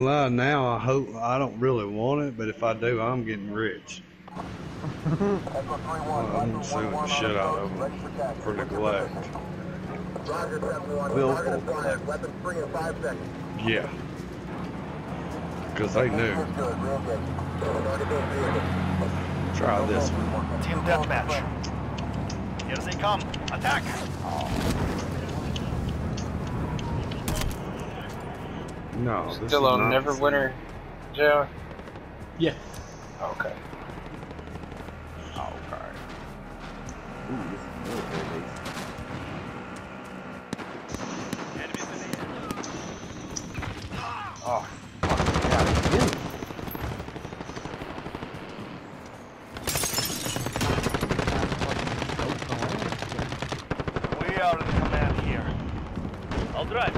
Well, now I hope I don't really want it, but if I do, I'm getting rich. Well, I'm gonna the shit out of them for neglect. Willful. Yeah. Because they knew. Try this one. Team deathmatch. Here they come. Attack! No, this Still is on not the same. Neverwinter, Joe? Yeah. Okay. Okay. Ooh, this is military base. Oh, fuck. Yeah, you. We are in command here. I'll drive.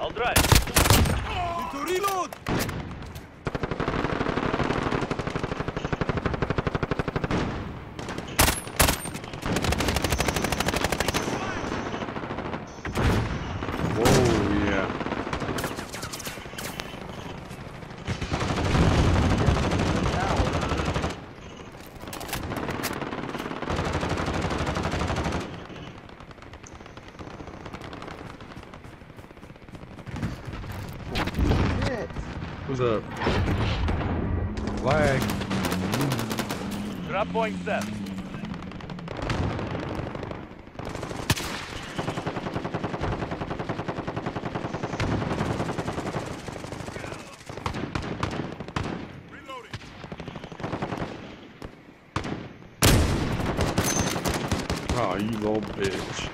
I'll drive. Whoa, yeah. Shit. What's up? Flag. Drop point set. Oh, you little bitch.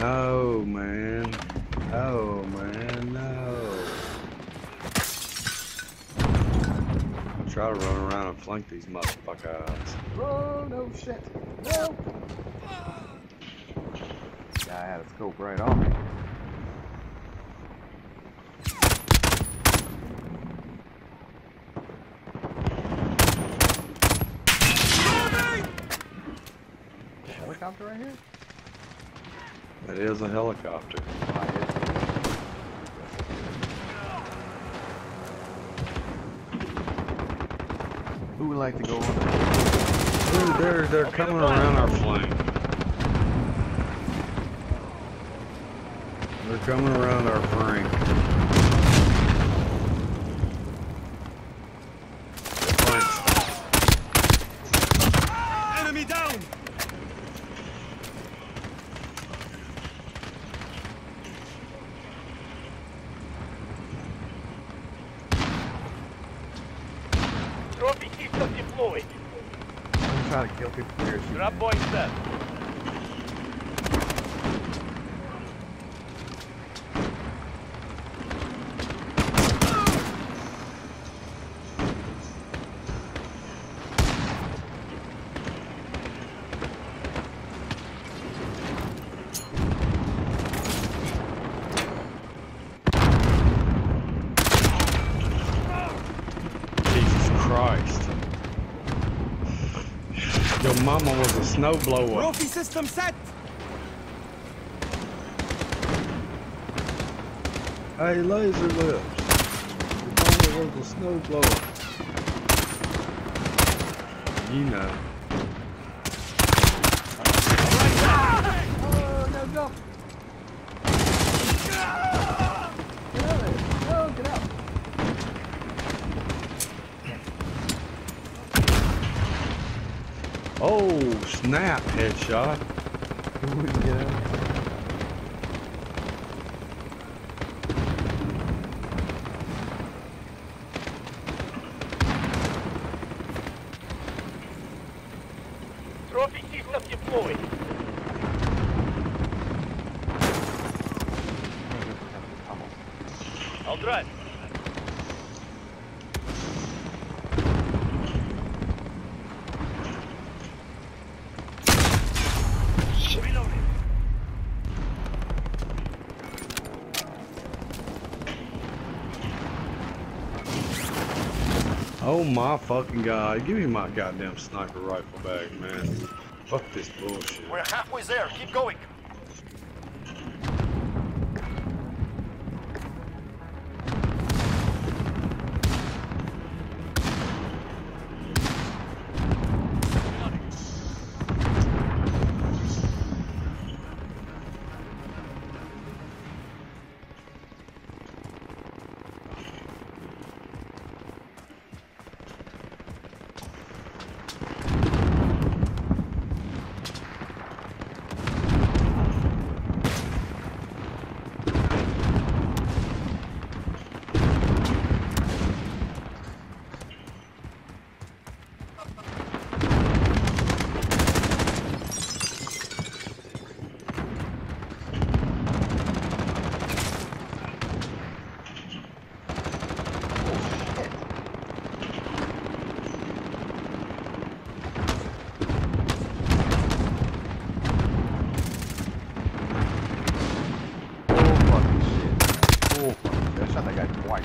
No, man. No, man. No. I'll try to run around and flank these motherfuckers. Oh, no shit. No. Guy had a scope right on me. Helicopter right here? It is a helicopter. Oh, it is. Who would like to go on? Dude, they're, they're coming around our flank. They're coming around our flank. Deployed. I'm trying to kill people here. Drop point set. Your mama was a snowblower. Trophy system set! Hey, laser lips. Your mama was a snowblower. You know. Oh, no, go! Get out of there! No, get out! Oh, snap, headshot. Deployed. I'll drive. Oh my fucking god. Give me my goddamn sniper rifle back, man. Fuck this bullshit. We're halfway there. Keep going. Shot twice.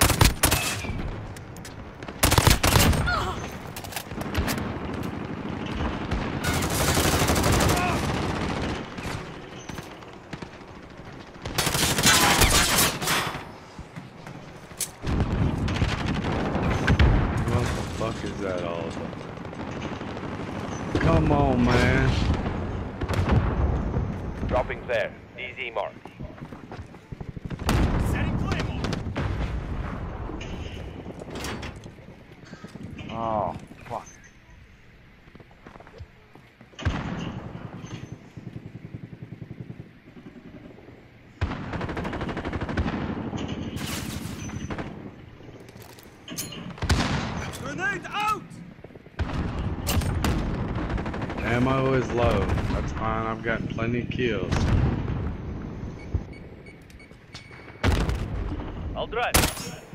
What the fuck is that all about? Come on, man. Dropping there. DZ mark. Oh, fuck. Grenade out! Ammo is low. That's fine. I've got plenty of kills. I'll drive.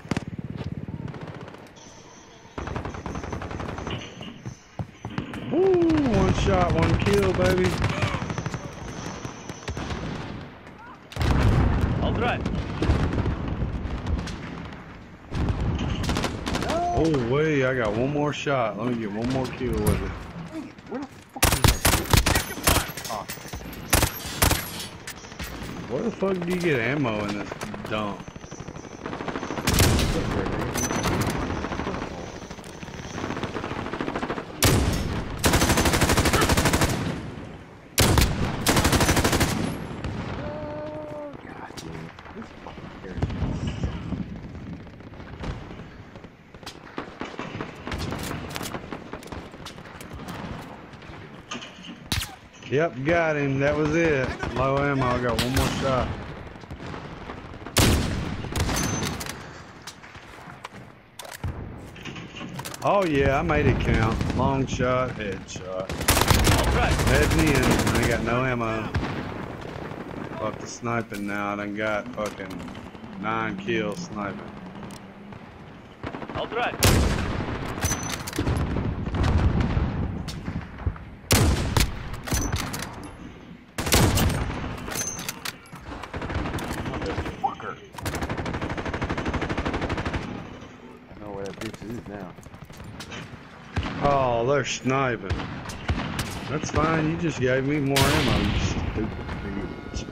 Woo! One shot, one kill, baby. I'll drive. Oh, wait. I got one more shot. Let me get one more kill with it. Where the fuck is that? Where the fuck do you get ammo in this dump? shit, there, nigga. Oh, God damn it. This fucking area sucks. Yep, got him. That was it. Low ammo. I got one more shot. Oh yeah, I made it count. Long shot, headshot. Drive. Head me in. I ain't got no ammo. Fuck the sniping now. I done got fucking nine kills sniping. I'll know where is now. Oh, they're sniping. That's fine. You just gave me more ammo. You stupid bitch.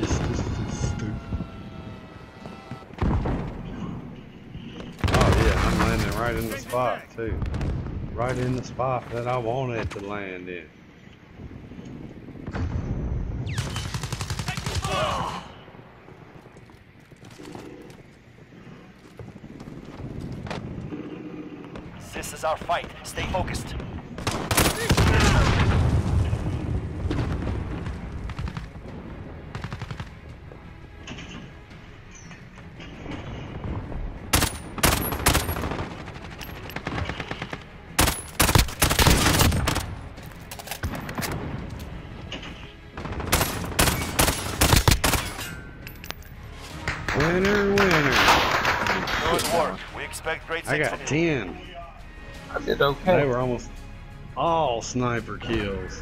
Just, just, just stupid. Oh yeah, I'm landing right in the spot too. Right in the spot that I wanted to land in. This is our fight. Stay focused. Winner, winner. Good work. We expect great I got 10. I did okay. They were almost all sniper kills.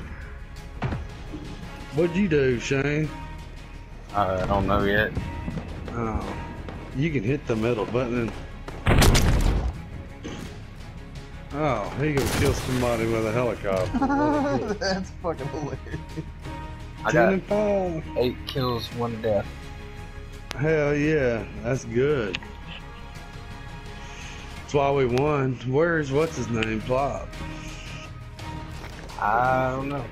What'd you do, Shane? I don't know yet. Oh, you can hit the middle button. Oh, he gonna kill somebody with a helicopter. That's fucking hilarious. I Ten got eight kills, one death. Hell yeah, that's good why we won. Where's what's his name? Plop. I don't know.